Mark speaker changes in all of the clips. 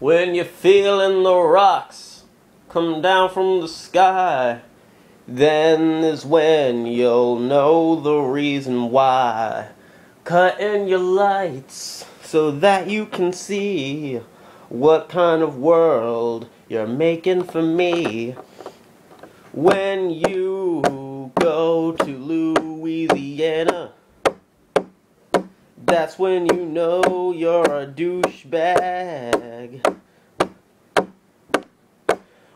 Speaker 1: When you're feeling the rocks come down from the sky, then is when you'll know the reason why. Cutting your lights so that you can see what kind of world you're making for me. When you that's when you know you're a douchebag.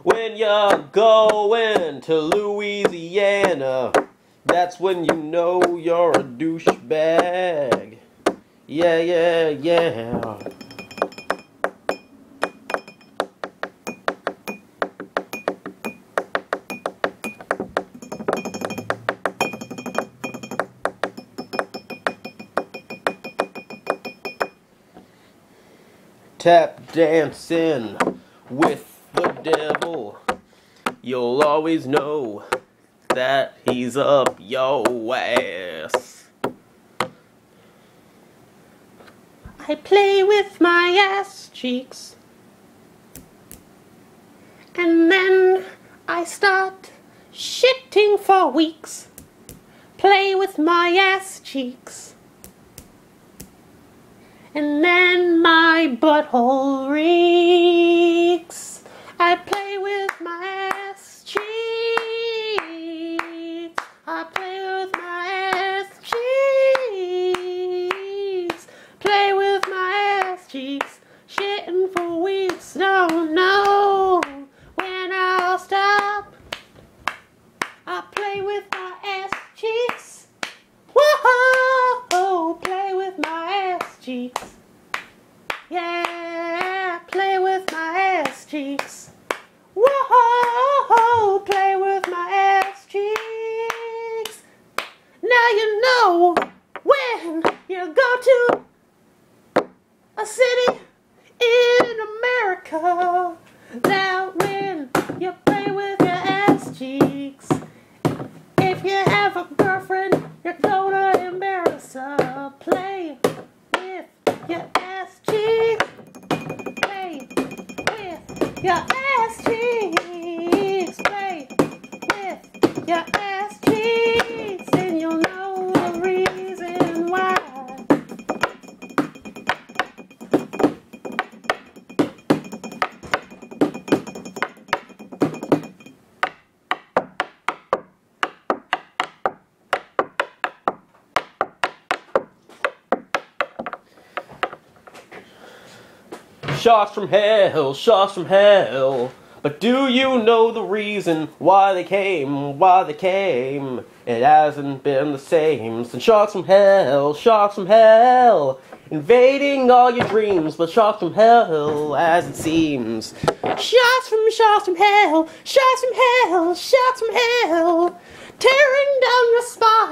Speaker 1: When you're going to Louisiana, that's when you know you're a douchebag. Yeah, yeah, yeah. Tap dancing with the devil. You'll always know that he's up your ass. I play with my ass cheeks. And then I start shitting for weeks. Play with my ass cheeks. And then my butthole reeks. I play with my ass cheeks. I play with my ass cheeks. Play with my ass cheeks. Shitting for weeks. Don't know when I'll stop. I play with my ass cheeks. Whoa, play with my ass cheeks. Yeah, play with my ass cheeks. Whoa, play with my ass cheeks. Now you know when you go to a city in America Sharks from hell, sharks from hell. But do you know the reason why they came, why they came? It hasn't been the same since sharks from hell, sharks from hell. Invading all your dreams, but sharks from hell as it seems. Sharks from sharks from hell, sharks from hell, sharks from hell. Tearing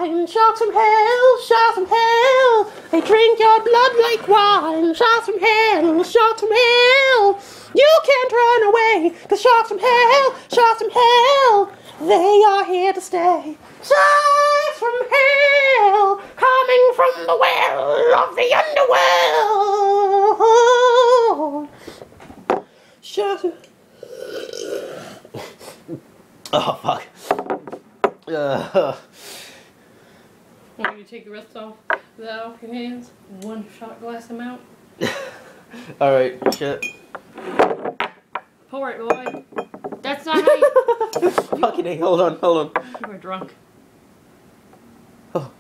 Speaker 1: sharks from hell, sharks from hell. They drink your blood like wine, sharks from hell, sharks from hell. You can't run away, cause from hell, sharks from hell. They are here to stay. Sharks from hell, coming from the well of the underworld. Sharks. Oh fuck. Uh,
Speaker 2: To take the rest off that off your hands? One shot glass amount.
Speaker 1: all right, shit.
Speaker 2: Pour it, boy. That's not how you.
Speaker 1: Fucking hey, hold on, hold on.
Speaker 2: You were drunk.
Speaker 1: Oh.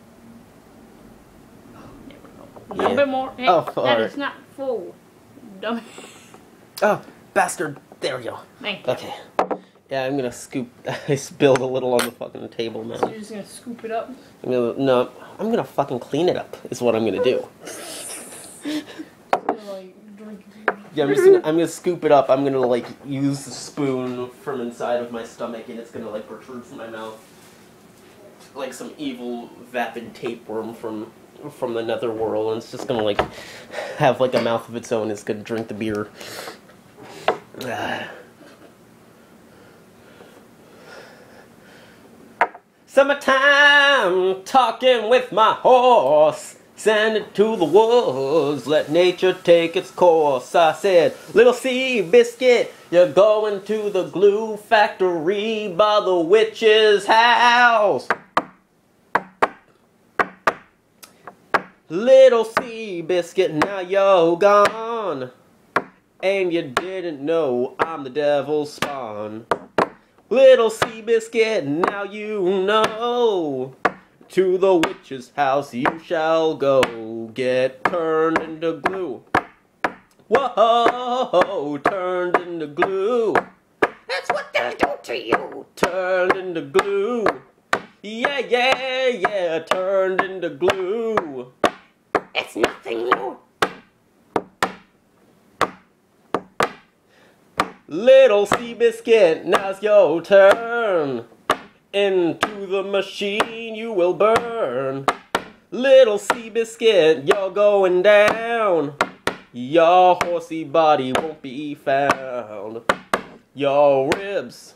Speaker 2: There we go. A little
Speaker 1: Yeah.
Speaker 2: bit more. Hey,
Speaker 1: Oh,
Speaker 2: that
Speaker 1: alright.
Speaker 2: is not full. Dumb.
Speaker 1: Oh, bastard. There we go.
Speaker 2: Thank you.
Speaker 1: Okay. Yeah, I'm gonna scoop. I spilled a little on the fucking table now.
Speaker 2: So you're just gonna scoop it up.
Speaker 1: I'm gonna no. I'm gonna fucking clean it up. Is what I'm gonna do.
Speaker 2: You know, like.
Speaker 1: Yeah, I'm just gonna, I'm gonna scoop it up. I'm gonna like use the spoon from inside of my stomach, and it's gonna like protrude from my mouth, like some evil vapid tapeworm from from the netherworld, and it's just gonna like have like a mouth of its own. It's gonna drink the beer. Ah. Summertime, talking with my horse. Send it to the woods, let nature take its course. I said, Little Seabiscuit, you're going to the glue factory by the witch's house. Little Seabiscuit, now you're gone. And you didn't know I'm the devil's spawn. Little Seabiscuit, now you know. To the witch's house you shall go. Get turned into glue. Whoa, turned into glue.
Speaker 3: That's what they'll do to you.
Speaker 1: Turned into glue. Yeah, yeah, yeah, turned into glue.
Speaker 3: It's nothing new.
Speaker 1: Little Seabiscuit, now's your turn. Into the machine you will burn. Little Seabiscuit, you're going down. Your horsey body won't be found. Your ribs,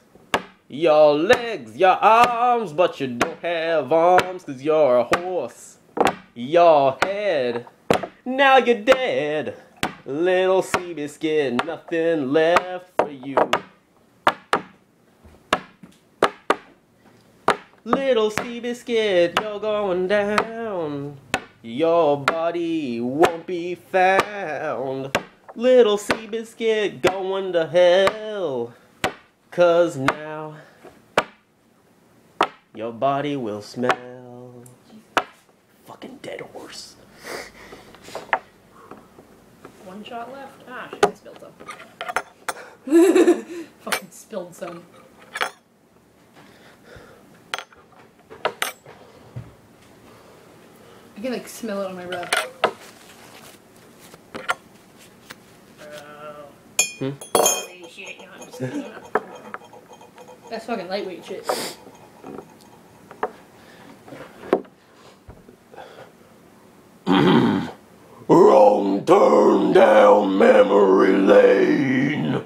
Speaker 1: your legs, your arms, but you don't have arms cause you're a horse. Your head, now you're dead. Little sea biscuit, nothing left you. Little Seabiscuit, you're going down. Your body won't be found. Little Seabiscuit going to hell. Cause now your body will smell. Fucking dead horse.
Speaker 2: One shot left. Ah, shit, I spilled some. Fucking spilled some. I can like smell it on my breath.
Speaker 1: Hmm?
Speaker 2: Holy shit, no, I'm just kidding. That's fucking lightweight shit.
Speaker 1: Wrong turn down memory lane.